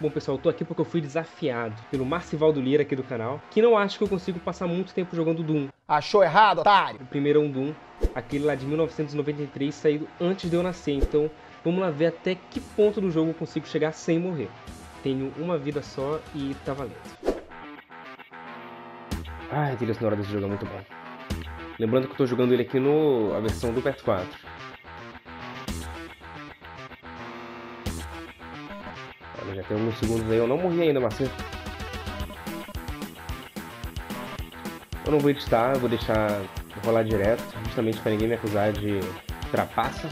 Bom, pessoal, eu tô aqui porque eu fui desafiado pelo Marcivaldo Lira aqui do canal, que não acha que eu consigo passar muito tempo jogando Doom. Achou errado, otário? O primeiro é um Doom, aquele lá de 1993, saído antes de eu nascer, então vamos lá ver até que ponto do jogo eu consigo chegar sem morrer. Tenho uma vida só e tá valendo. Ai, a trilha sonora desse jogo é muito bom. Lembrando que eu tô jogando ele aqui no a versão do PS4. Tem alguns segundos aí, eu não morri ainda, Marcelo. Eu não vou editar, vou deixar rolar direto, justamente para ninguém me acusar de trapaça.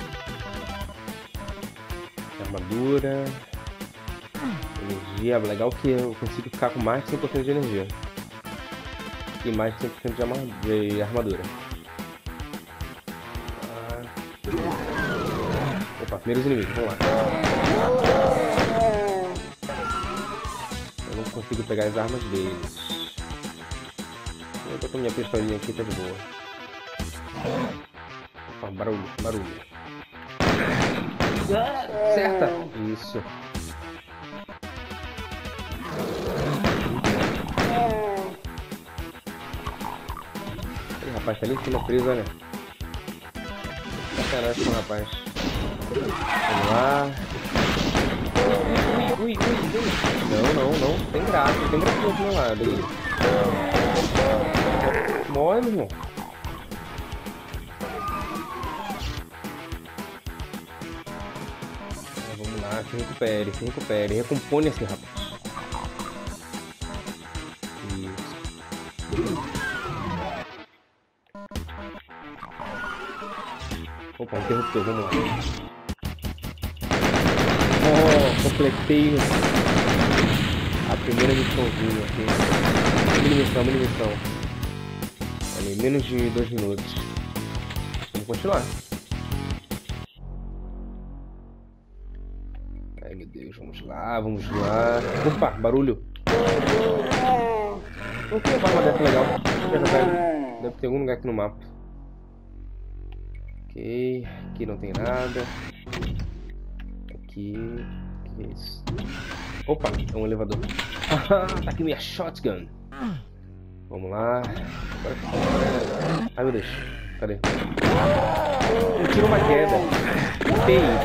Armadura. Energia, legal que eu consigo ficar com mais de 100% de energia. E mais de 100% de, arma de armadura. Opa, primeiros inimigos, vamos lá. Consigo pegar as armas deles. Eu tô com minha pistolinha aqui, tá de boa. Opa, barulho, barulho. Certa! Isso. Ih, rapaz, tá ali em cima preso, olha. Com o rapaz. Vamos lá. Ui, ui, ui. Não, não, não. Tem graça, tem graça do meu lado aí. Morre, meu irmão. Ah, Vamos lá, se recupere, se recupere. Recompone esse rapaz. Opa, interruptor, vamos lá. Completei a primeira missãozinha aqui. Mini missão, mini missão. Ali, menos de dois minutos. Vamos continuar. Ai meu Deus, vamos lá, vamos lá. Opa, barulho. Não tem uma dessa legal. Deve ter algum lugar aqui no mapa. Ok, aqui não tem nada. Aqui. Opa, é um elevador. tá aqui minha shotgun. Vamos lá. Ai meu Deus. Cadê? Eu tiro uma queda.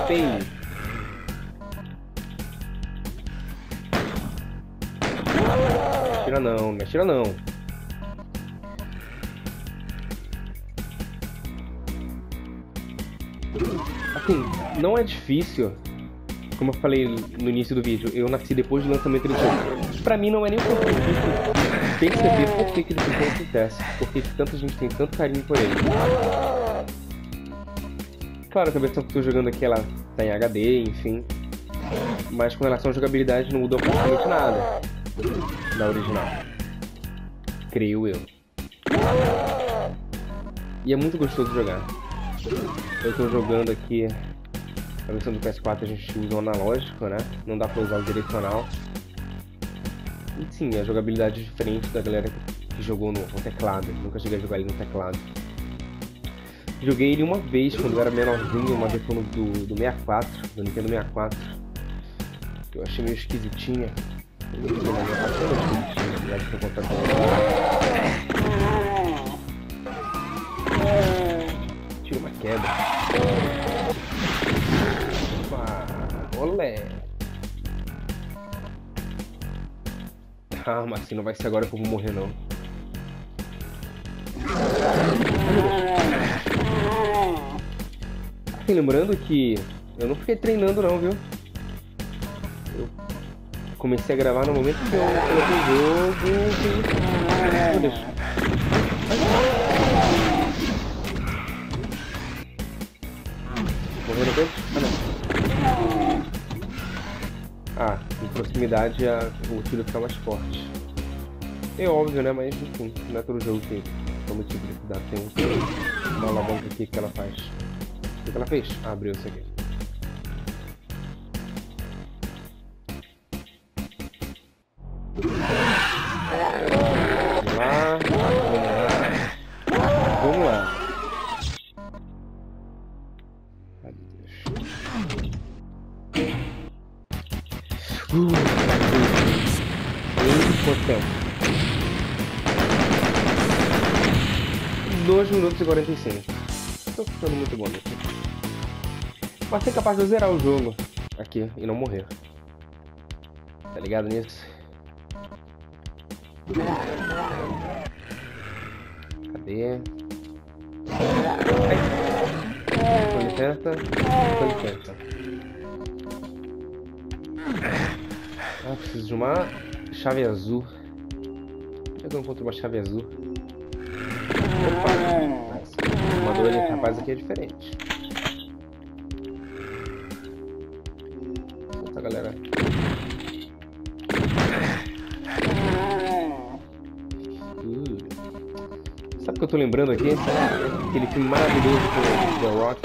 Pei. Me atira não, me atira não. Assim, não é difícil. Como eu falei no início do vídeo, eu nasci depois do lançamento do jogo. Pra mim não é nem um pouco difícil perceber por que, que ficou acontece. Porque tanta gente tem tanto carinho por ele. Claro que a versão que eu tô jogando aqui ela tá em HD, enfim. Mas com relação à jogabilidade não mudou praticamente nada da original. Creio eu. E é muito gostoso jogar. Eu estou jogando aqui a versão do PS4 a gente usa o analógico, né? Não dá pra usar o direcional. E sim, a jogabilidade é diferente da galera que jogou no, no teclado. Nunca cheguei a jogar ele no teclado. Joguei ele uma vez quando eu era menorzinho, uma versão do, do 64, do Nintendo 64. Que eu achei meio esquisitinha. Tira uma queda. Olé. Ah, mas assim não vai ser agora que eu vou morrer não. Assim, lembrando que eu não fiquei treinando não, viu? Eu comecei a gravar no momento que eu coloquei o jogo. Proximidade a, o tiro fica mais forte. É óbvio, né? Mas enfim, não é todo jogo que toma tipo de cuidado. Tem uma alavanca aqui que ela faz. O que ela fez? Ah, abriu isso aqui. Vamos lá, vamos lá. Vamos lá. Ai, meu Deus. Uh. Em tempo? 2 minutos e 45. Tô ficando muito bom nisso. Mas ser capaz de zerar o jogo aqui e não morrer. Tá ligado nisso? Cadê? Com licença. Com licença. Ah, preciso de uma chave azul. Por que eu encontro uma chave azul? Opa! Mas, mandou ele, rapaz, aqui é diferente. Essa galera. Uh. Sabe o que eu tô lembrando aqui? Aquele filme maravilhoso com The Rock.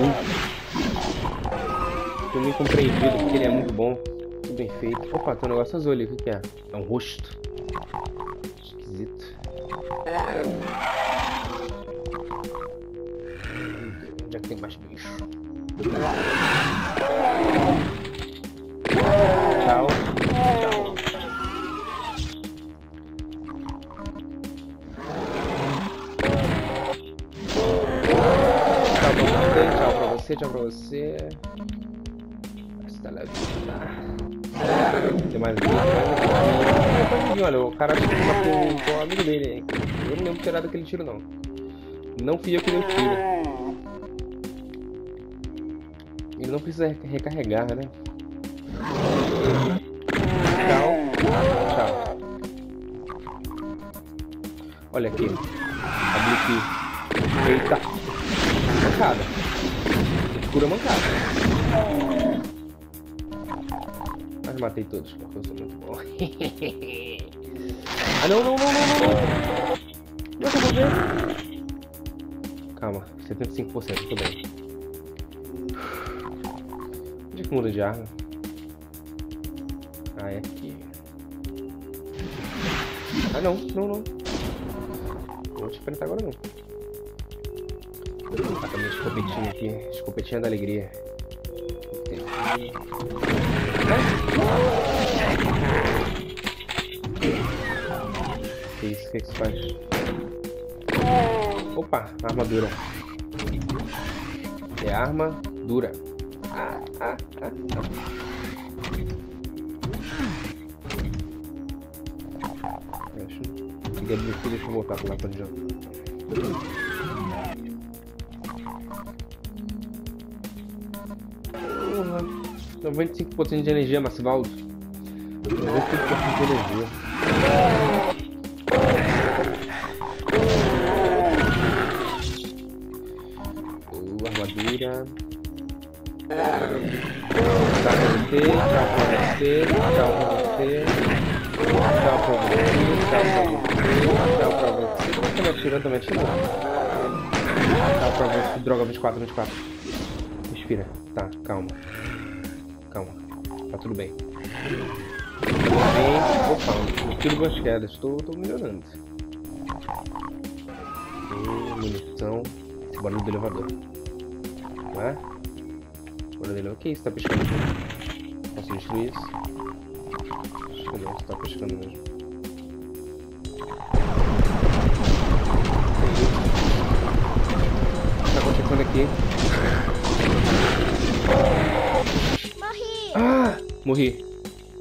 Uh. Tô meio compreendido porque ele é muito bom. Bem feito. Opa, tem um negócio azul ali. O que, que é? É um rosto. Esquisito. Onde é que tem mais bicho? Tchau. Tchau. Tchau pra você, tchau pra você. Hasta la vista. Tem mais um. Olha, o cara matou o amigo dele. Eu não lembro de ter dado aquele tiro, não. Não fui eu que tiro. Ele não precisa recarregar, né? Tchau. Tchau. Olha aqui. Abri aqui. Eita. Mancada. Cura mancada. Mas matei todos, porque eu sou muito bom. ah, não, não, não, não, não. Não eu vou ver? Calma, 75%, tudo bem. Onde que muda de arma? Ah, é aqui. Ah, não, não, não. Não vou te enfrentar agora, não. Vou colocar também escopetinha aqui. Escopetinha da alegria. Que isso? Que, que se faz? Opa, armadura. É arma dura. Ah, ah, ah, ah. Deixa, deixa eu voltar pro mapa de jogo. 95% de energia, Massivaldo. 95% de energia. Uh, armadura. Tchau pra você, tchau pra você, tchau pra você. Tchau pra você, tchau pra você, tchau pra você. Como é que tá me atirando? Tá me atirando? Tchau pra você, droga 24, 24. Respira, tá, calma. Calma, tá tudo bem. Tudo bem. Opa, um tiro quedas, tô, tô melhorando. E munição. Esse barulho do elevador. Não é? Barulho do elevador. O que é isso? Tá piscando aqui? Posso destruir isso? Acho que não, tá piscando mesmo. O que tá acontecendo aqui? Morri.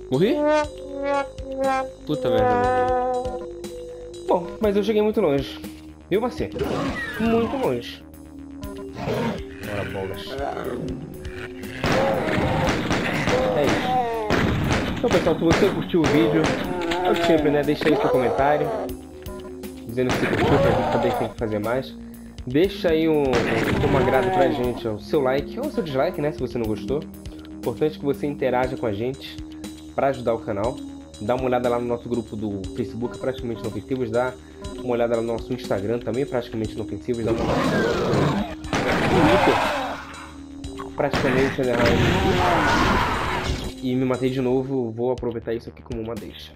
Morri? Puta merda, morri. Bom, mas eu cheguei muito longe. Viu, você? Muito longe. Bora, bolas. É isso. Então, pessoal, se você curtiu o vídeo, eu sempre, né? Deixa aí seu comentário. Dizendo se curtiu pra gente saber que tem que fazer mais. Deixa aí um, um, um agrado pra gente, o seu like ou o seu dislike, né? Se você não gostou. Importante que você interaja com a gente para ajudar o canal. Dá uma olhada lá no nosso grupo do Facebook, praticamente inofensivos. Dá uma olhada lá no nosso Instagram, também praticamente inofensivos. Dá uma olhada no Twitter, praticamente né? E me matei de novo. Vou aproveitar isso aqui como uma deixa.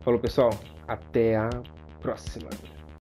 Falou, pessoal. Até a próxima.